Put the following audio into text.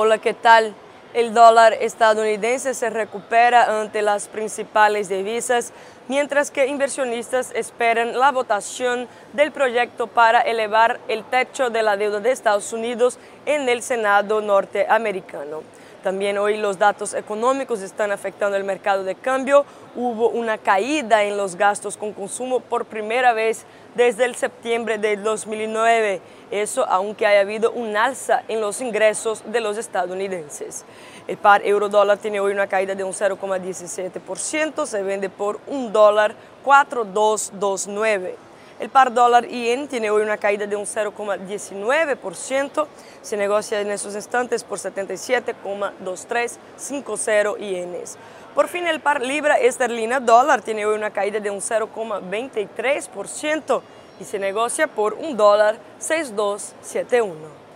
Hola, ¿qué tal? El dólar estadounidense se recupera ante las principales divisas, mientras que inversionistas esperan la votación del proyecto para elevar el techo de la deuda de Estados Unidos en el Senado norteamericano. También hoy los datos económicos están afectando el mercado de cambio. Hubo una caída en los gastos con consumo por primera vez desde el septiembre de 2009. Eso aunque haya habido un alza en los ingresos de los estadounidenses. El par euro-dólar tiene hoy una caída de un 0,17%, se vende por un dólar 4,229. El par dólar yen tiene hoy una caída de un 0,19%, se negocia en estos instantes por 77,2350 yenes. Por fin el par libra esterlina dólar tiene hoy una caída de un 0,23% y se negocia por un dólar 6271.